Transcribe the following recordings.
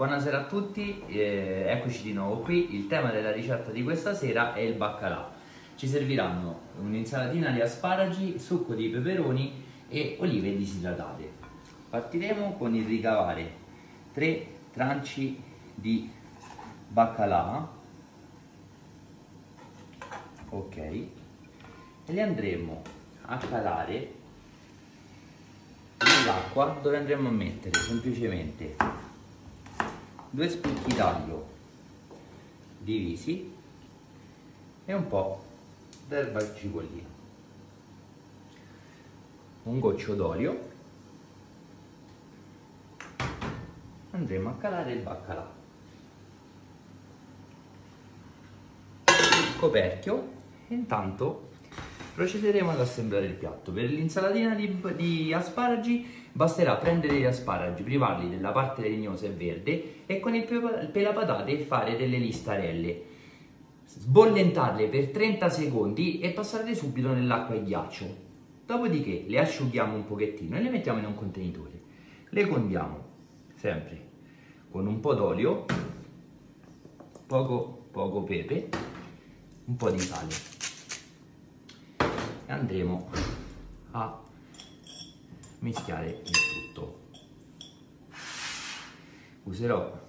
Buonasera a tutti, eh, eccoci di nuovo qui. Il tema della ricetta di questa sera è il baccalà. Ci serviranno un'insalatina di asparagi, succo di peperoni e olive disidratate. Partiremo con il ricavare tre tranci di baccalà, ok, e li andremo a calare nell'acqua dove andremo a mettere semplicemente due spicchi d'aglio divisi e un po' d'erba cipollina un goccio d'olio. Andremo a calare il baccalà. Coperchio e intanto procederemo ad assemblare il piatto. Per l'insalatina di, di, asparagi basterà prendere gli asparagi, privarli della parte legnosa e verde e con il pelapatate fare delle listarelle. Sbollentarle per 30 secondi e passarle subito nell'acqua e ghiaccio. Dopodiché le asciughiamo un pochettino e le mettiamo in un contenitore. Le condiamo sempre con un po' d'olio, poco, poco pepe, un po' di sale e andremo a mischiare il tutto. Userò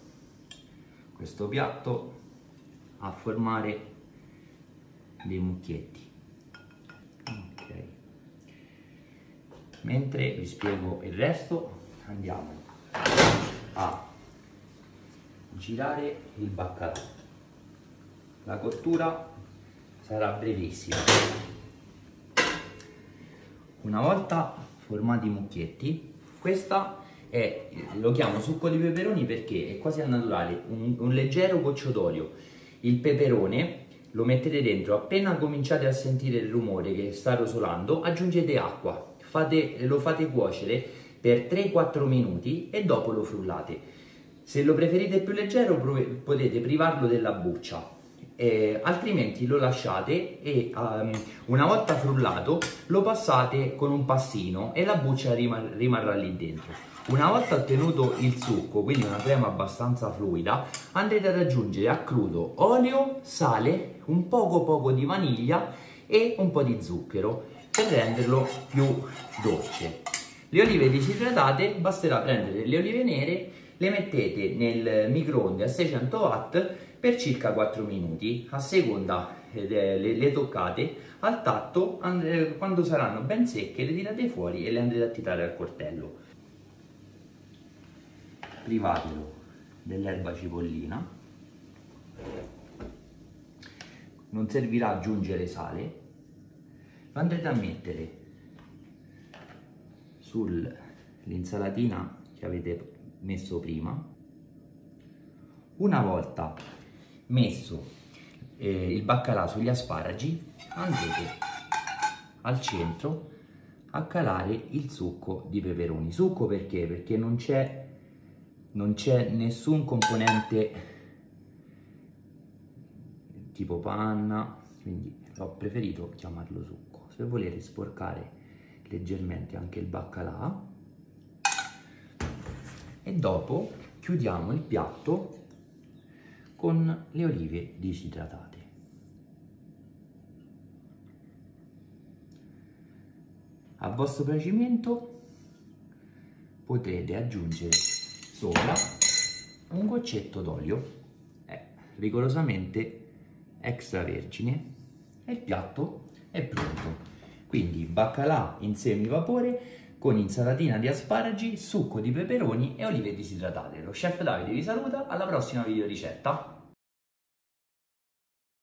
questo piatto a formare dei mucchietti. Ok. Mentre vi spiego il resto andiamo a girare il baccalà. La cottura sarà brevissima una volta formati i mucchietti, questa è, lo chiamo succo di peperoni perché è quasi al naturale, un, un leggero goccio d'olio. Il peperone lo mettete dentro, appena cominciate a sentire il rumore che sta rosolando, aggiungete acqua, fate, lo fate cuocere per 3-4 minuti e dopo lo frullate. Se lo preferite più leggero potete privarlo della buccia, eh, altrimenti lo lasciate e um, una volta frullato lo passate con un passino e la buccia rimar rimarrà lì dentro. Una volta ottenuto il succo, quindi una crema abbastanza fluida, andrete ad aggiungere a crudo olio, sale, un poco poco di vaniglia e un po' di zucchero per renderlo più dolce. Le olive disidratate basterà prendere le olive nere, le mettete nel microonde a 600 watt per circa 4 minuti, a seconda eh, le, le toccate al tatto, andre, quando saranno ben secche le tirate fuori e le andrete a tirare al coltello. Privatelo dell'erba cipollina, non servirà aggiungere sale, lo andrete a mettere sull'insalatina che avete messo prima. Una volta messo eh, il baccalà sugli asparagi andrete al centro a calare il succo di peperoni. Succo perché? perché non c'è non c'è nessun componente tipo panna quindi ho preferito chiamarlo succo. Se volete sporcare leggermente anche il baccalà. E dopo chiudiamo il piatto con le olive disidratate. A vostro piacimento potrete aggiungere sopra un goccetto d'olio, eh, rigorosamente extravergine e il piatto è pronto. Quindi baccalà in semivapore con insalatina di asparagi, succo di peperoni e olive disidratate. Lo chef Davide vi saluta, alla prossima video ricetta!